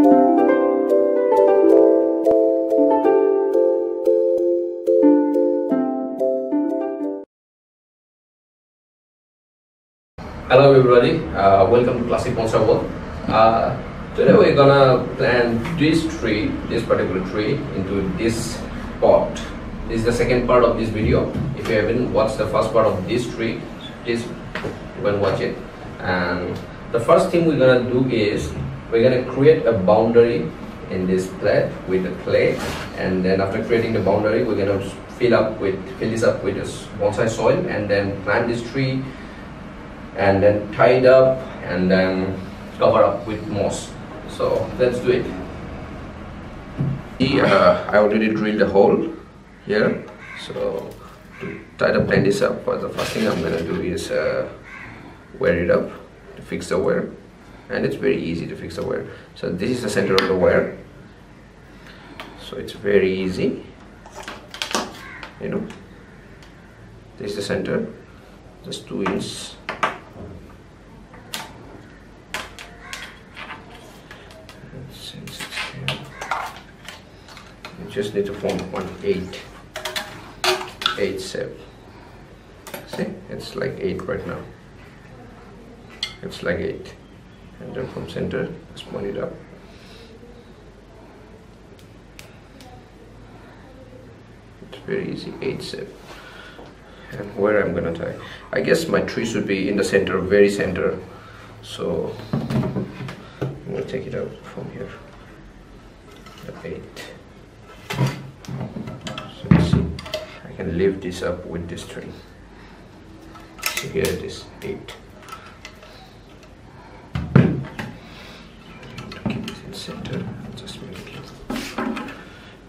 Hello everybody, uh, welcome to Classic Bonsai World. Uh, today we're gonna plant this tree, this particular tree into this pot. This is the second part of this video. If you haven't watched the first part of this tree, please go and watch it. And the first thing we're gonna do is we're gonna create a boundary in this plate with the clay and then after creating the boundary we're gonna fill up with fill this up with bonsai soil and then plant this tree and then tie it up and then cover up with moss. So let's do it. Uh, I already drilled a hole here. So to tie the plant this up, the first thing I'm gonna do is uh, wear it up to fix the wear. And it's very easy to fix the wire So this is the center of the wire So it's very easy. You know, this is the center, just two inch since it's here. You just need to form one eight, eight seven. See, it's like eight right now. It's like eight, and then from center, point it up. It's very easy, eight seven. And where I'm gonna tie? I guess my tree should be in the center, very center. So I'm gonna take it out from here. Eight. So you see, I can lift this up with this string. So here it is, eight. To keep just.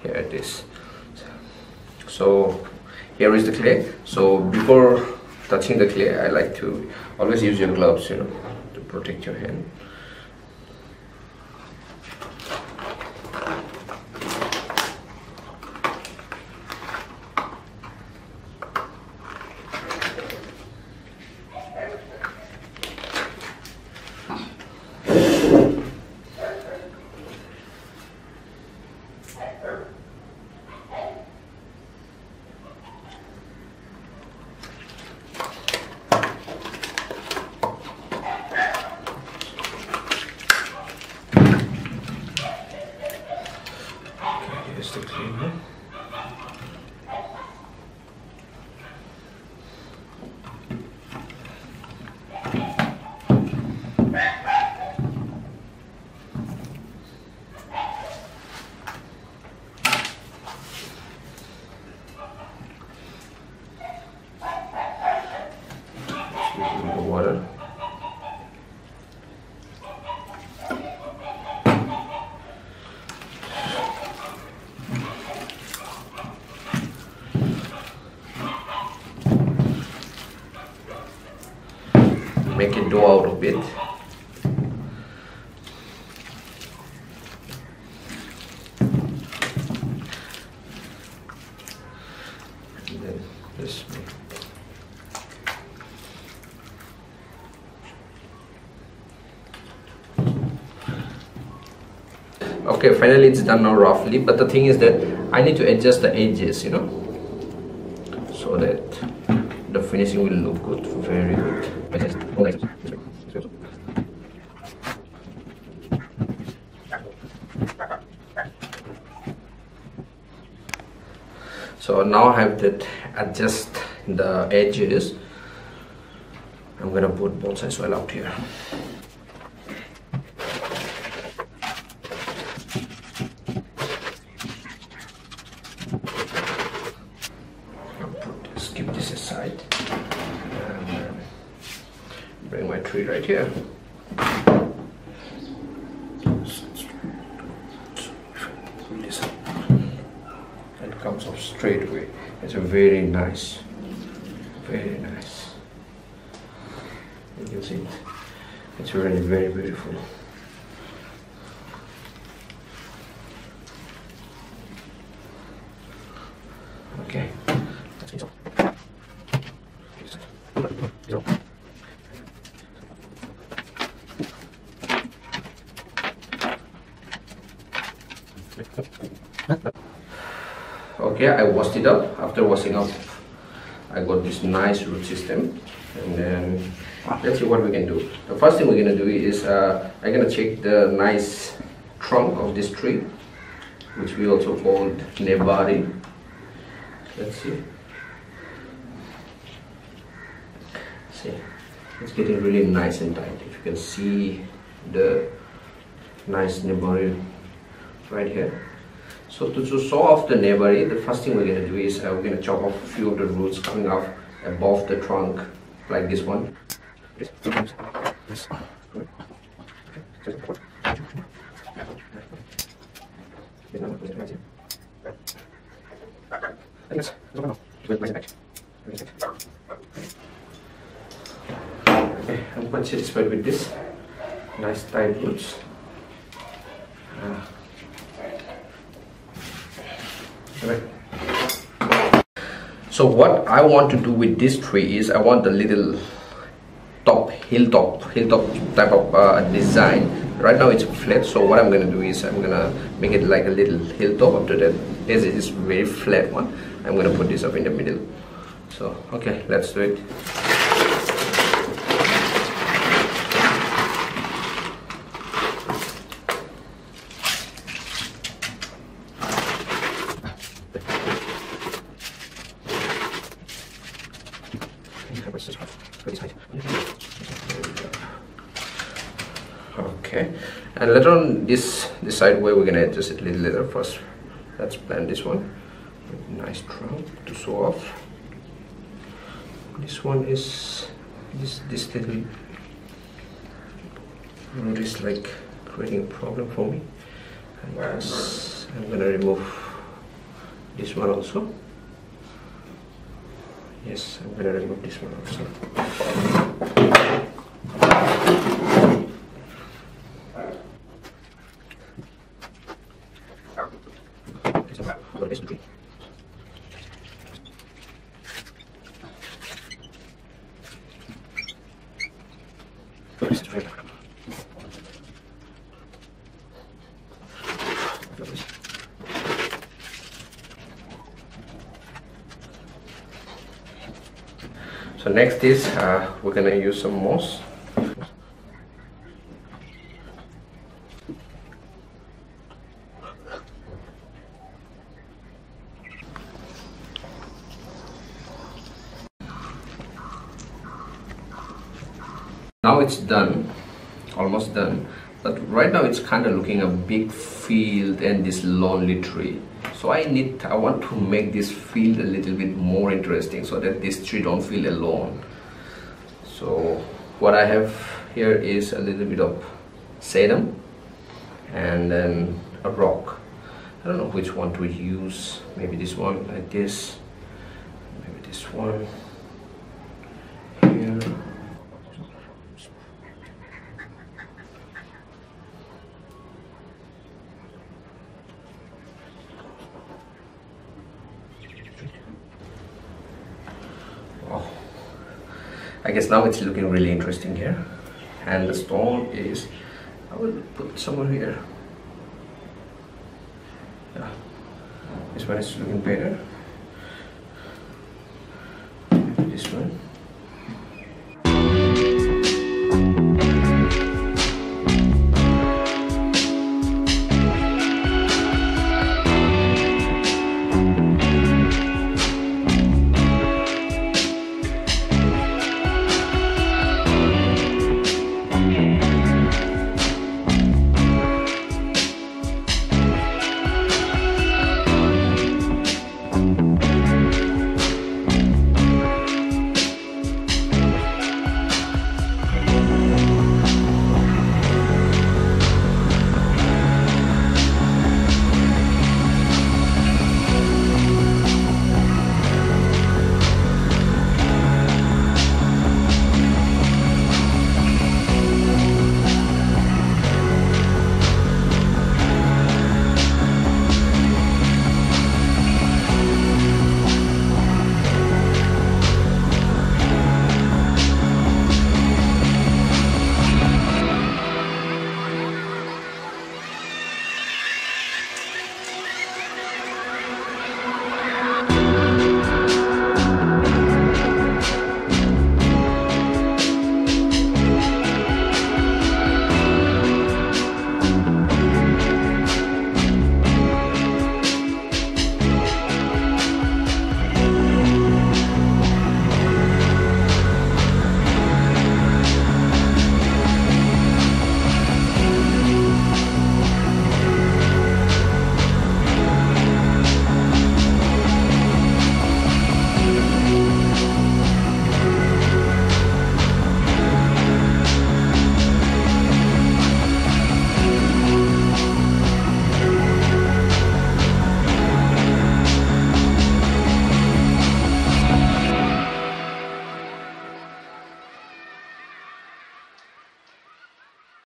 Here it is. So here is the clay. So before touching the clay, I like to always use your gloves, you know, to protect your hand. Here's the cleaner. the water. Make it dough out of it. And then this make okay finally it's done now roughly but the thing is that I need to adjust the edges you know so that the finishing will look good very good so now I have that adjust the edges. I'm gonna put bonsai soil out here I'll put, skip this aside and uh, bring my tree right here. It comes off straight away. It's a very nice, very nice. You can see it. It's really very beautiful. Okay. Okay I washed it up after washing up. I got this nice root system and then let's see what we can do. The first thing we're gonna do is uh, I'm gonna check the nice trunk of this tree which we also called nebari. Let's see. See it's getting really nice and tight. If you can see the nice nebari right here so to, to saw off the nebari the first thing we're going to do is uh, we're going to chop off a few of the roots coming off above the trunk like this one Okay, I'm quite satisfied with this. Nice tight roots. So what I want to do with this tree is I want the little top hilltop hilltop type of uh, design. Right now it's flat so what I'm gonna do is I'm gonna make it like a little hilltop after that as is very flat one. I'm gonna put this up in the middle. So okay let's do it okay and later on this this side where we're gonna adjust it a little later first. Let's plan this one. Nice trunk to sew off. This one is this this little root is like creating a problem for me. Guess I'm gonna remove this one also. Yes I'm gonna remove this one also So next is uh, we're gonna use some moss. Now it's done, almost done. But right now it's kind of looking a big field and this lonely tree. So I need I want to make this field a little bit more interesting so that this tree don't feel alone. So what I have here is a little bit of sedum and then a rock. I don't know which one to use. Maybe this one like this. Maybe this one here I guess now it's looking really interesting here. And the stone is I will put somewhere here. Yeah. This one is looking better